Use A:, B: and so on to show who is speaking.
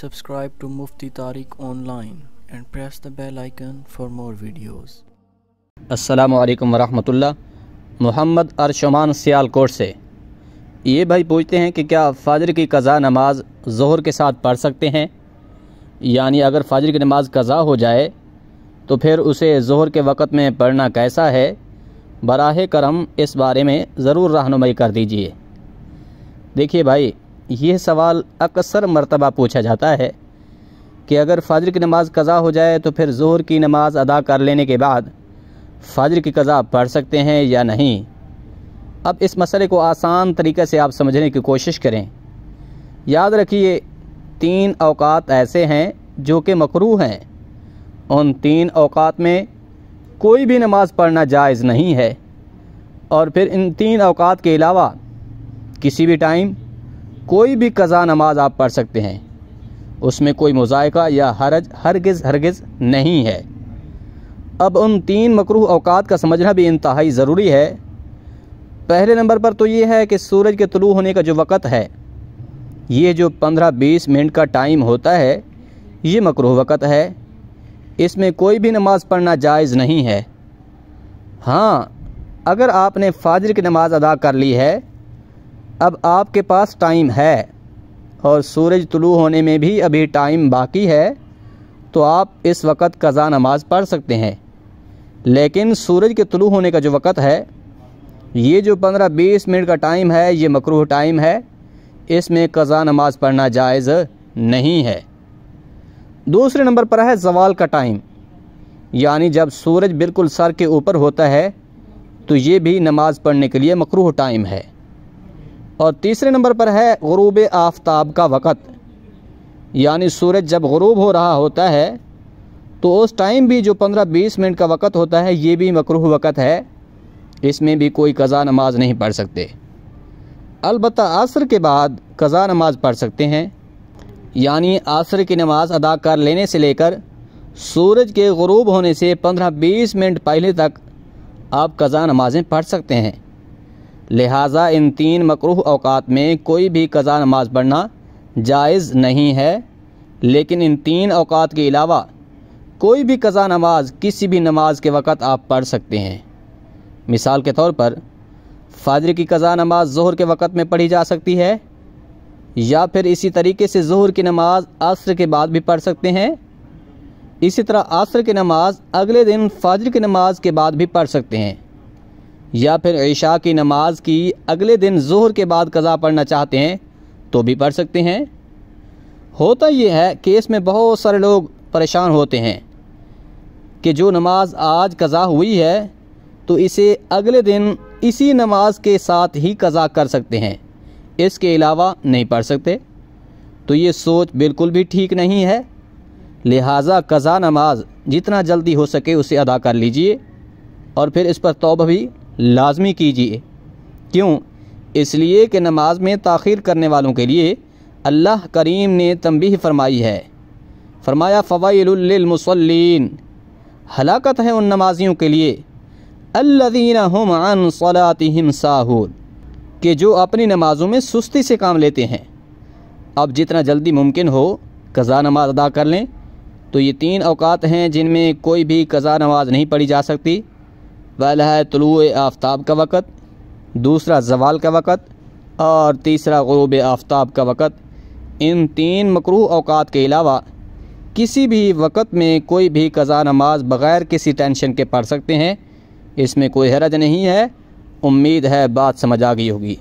A: subscribe to Mufti Tariq online and press the bell icon for more videos.
B: अस्सलाम वरहमतुल्लाह मोहम्मद अरशमान सियालकोट से। ये भाई पूछते हैं कि क्या फ़ाजर की कज़ा नमाज़ ज़ोहर के साथ पढ़ सकते हैं? यानी अगर फ़ाजर की नमाज़ कज़ा हो जाए तो फिर उसे ज़ोहर के वक़्त में पढ़ना कैसा है? बराह करम, इस बारे में ज़रूर रहनुमाई कर दीजिए। देखिए भाई यह सवाल अक्सर मरतबा पूछा जाता है कि अगर फ़ाजर की नमाज़ कज़ा हो जाए तो फिर ज़ोहर की नमाज़ अदा कर लेने के बाद फ़ाजर की कज़ा पढ़ सकते हैं या नहीं? अब इस मसले को आसान तरीके से आप समझने की कोशिश करें। याद रखिए, तीन अवकात ऐसे हैं जो कि मकरू हैं। उन तीन अवकात में कोई भी नमाज़ पढ़ना जायज़ नहीं है। और फिर इन तीन अवकात के अलावा किसी भी टाइम कोई भी कज़ा नमाज़ आप पढ़ सकते हैं। उसमें कोई मुजायका या हरज, हरगिज़ हरगिज़ नहीं है। अब उन तीन मकरू अवकात का समझना भी इंतहाई ज़रूरी है। पहले नंबर पर तो ये है कि सूरज के तुलू होने का जो वक़्त है, ये जो पंद्रह बीस मिनट का टाइम होता है, ये मकरू वक़्त है। इसमें कोई भी नमाज़ पढ़ना जायज़ नहीं है। हाँ अगर आपने फ़ाजर की नमाज़ अदा कर ली है अब आपके पास टाइम है और सूरज तुलू होने में भी अभी टाइम बाकी है तो आप इस वक्त कज़ा नमाज़ पढ़ सकते हैं। लेकिन सूरज के तुलू होने का जो वक़्त है, ये जो पंद्रह बीस मिनट का टाइम है, ये मकरूह टाइम है, इसमें कज़ा नमाज़ पढ़ना जायज़ नहीं है। दूसरे नंबर पर है जवाल का टाइम। यानी जब सूरज बिल्कुल सर के ऊपर होता है तो ये भी नमाज़ पढ़ने के लिए मकरूह टाइम है। और तीसरे नंबर पर है गरूब आफ्ताब का वक़्त। यानी सूरज जब गरूब हो रहा होता है तो उस टाइम भी जो पंद्रह बीस मिनट का वक़्त होता है, ये भी मकरूह वक़्त है। इसमें भी कोई कज़ा नमाज़ नहीं पढ़ सकते। अलबत् असर के बाद कज़ा नमाज़ पढ़ सकते हैं। यानी असर की नमाज़ अदा कर लेने से लेकर सूरज के गरूब होने से पंद्रह बीस मिनट पहले तक आप कज़ा नमाज़ें पढ़ सकते हैं। लिहाजा इन तीन मकरूह अवकात में कोई भी कज़ा नमाज़ पढ़ना जायज़ नहीं है। लेकिन इन तीन अवकात के अलावा कोई भी कज़ा नमाज़ किसी भी नमाज़ के वक़्त आप पढ़ सकते हैं। मिसाल के तौर पर, फ़ाजर की कज़ा नमाज़ जहर के वक़्त में पढ़ी जा सकती है, या फिर इसी तरीके से जहर की नमाज़ असर के बाद भी पढ़ सकते हैं। इसी तरह असर की नमाज़ अगले दिन फ़ाजर की नमाज़ के बाद भी पढ़ सकते हैं। या फिर ईशा की नमाज़ की अगले दिन जोहर के बाद कज़ा पढ़ना चाहते हैं तो भी पढ़ सकते हैं। होता यह है कि इसमें बहुत सारे लोग परेशान होते हैं कि जो नमाज़ आज कज़ा हुई है तो इसे अगले दिन इसी नमाज़ के साथ ही कज़ा कर सकते हैं। इसके अलावा नहीं पढ़ सकते। तो ये सोच बिल्कुल भी ठीक नहीं है। लिहाजा कज़ा नमाज़ जितना जल्दी हो सके उसे अदा कर लीजिए और फिर इस पर तोबा भी लाजमी कीजिए। क्यों? इसलिए कि नमाज़ में ताख़िर करने वालों के लिए अल्लाह करीम ने तंबी फरमाई है। फरमाया फ़वाइलमसलिन हलाकत है उन नमाजियों के लिए। अल्लादीन हम अन साहूल कि जो अपनी नमाज़ों में सुस्ती से काम लेते हैं। अब जितना जल्दी मुमकिन हो कज़ा नमाज़ अदा कर लें। तो ये तीन अवकात हैं जिनमें कोई भी कज़ा नमाज़ नहीं पढ़ी जा सकती। पहला है तलु आफ्ताब का वक़्त, दूसरा जवाल का वक़्त और तीसरा गरूब आफ्ताब का वक़्त। इन तीन मकरू अवकात के अलावा किसी भी वक़्त में कोई भी कज़ा नमाज़ बग़ैर किसी टेंशन के पढ़ सकते हैं। इसमें कोई हरज नहीं है। उम्मीद है बात समझ आ गई होगी।